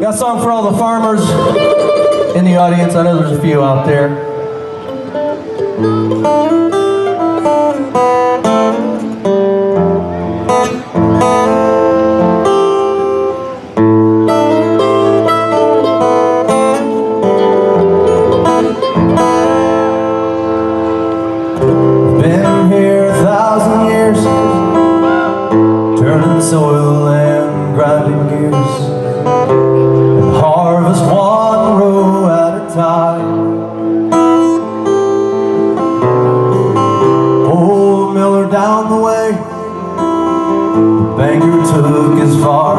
Got a song for all the farmers in the audience. I know there's a few out there. Banker took as far